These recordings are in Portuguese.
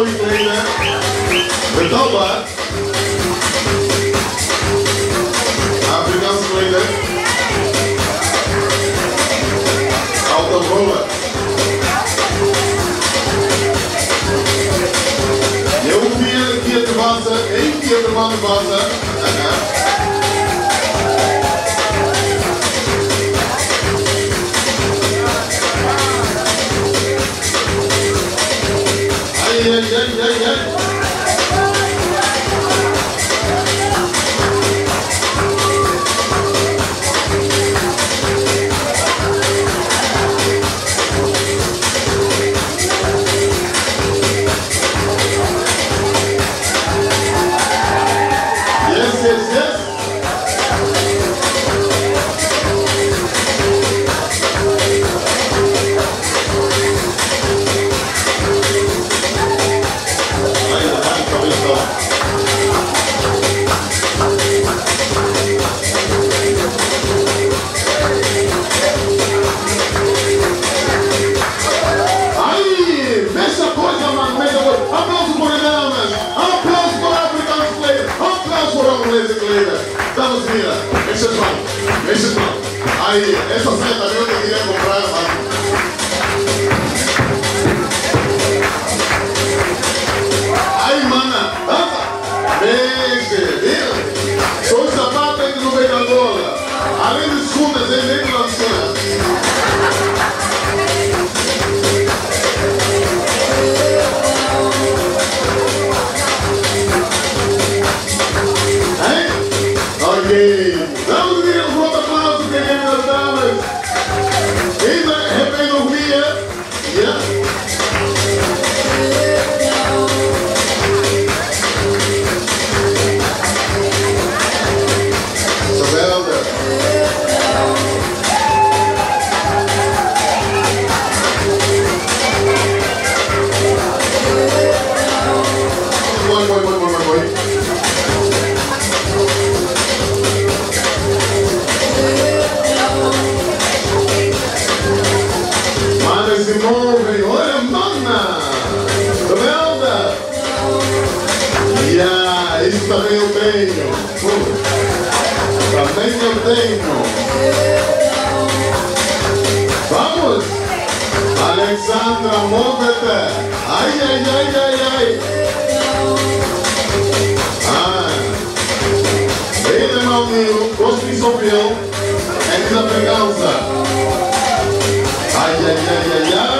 voor je trainer. Betaalbaar. Afrikaanse trainer. Altijd rollen. Je hoeft een keer te wassen, één keer te wassen. Ai, ai, ai, ai. Aí, essa saia também eu queria comprar, mano. Aí, mana, dança. Mexe, viu? Sou o sapato aqui no meio da Angola. Além de escutas, ele nem lançou. Se movem, olha, mana! Isabelda! Yeah, isso também eu tenho. Uh, Também eu tenho. Vamos! Alexandra, move-te! Ai, ai, ai, ai, ai! Ah! Ele é Malmiro, construção peão, é desapegança. Ai, ai, ai, ai, ai!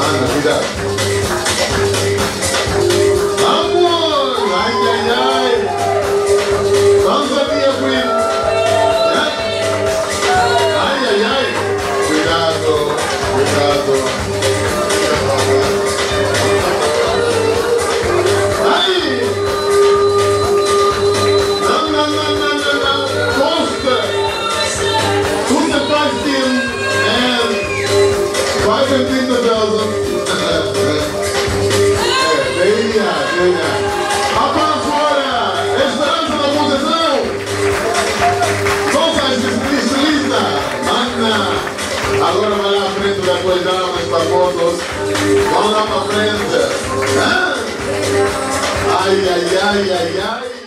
Ana, cuidado. And fifty thousand. É, venha, venha. Rapaz, fora! Esperança da posição! Vamos, desliza! Mana! Agora vai lá à frente, tuas damas para fotos. Vamos lá para frente. Ai, ai, ai, ai, ai.